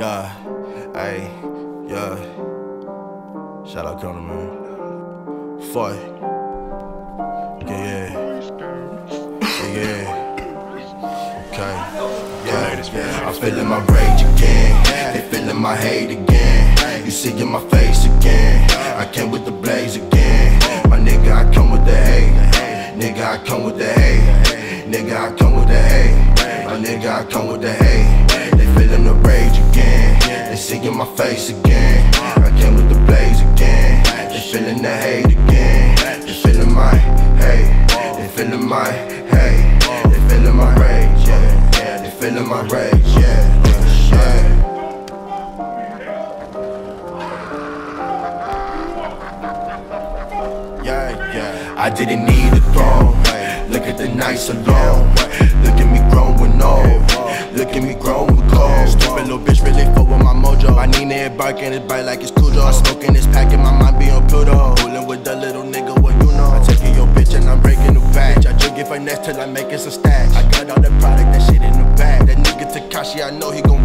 Yeah, hey, yeah. Shout out Krona, man. Fight. Yeah, yeah. Yeah, Okay. Yeah, yeah. I'm feeling my rage again. They feeling my hate again. You see in my face again. I came with the blaze again. My nigga, I come with the hate. Nigga, I come with the hate. Nigga, I come with the hate. My nigga, I come with the hate. They feeling the rage again. See in my face again. I came with the blaze again. They feeling the hate again. They feeling my hate. They feeling my hate. They feeling my rage. Yeah. They feeling my rage. Yeah, yeah. I didn't need a throne. Look at the nights alone. Look at me growing My Nina barking his bite like it's Cujo. I smoking this pack and my mind be on Pluto. Fooling with the little nigga, what you know? I taking your bitch and I'm breaking the back. I drink it finesse till I'm making some stacks. I got all the product, that shit in the bag. That nigga Tekashi, I know he gon'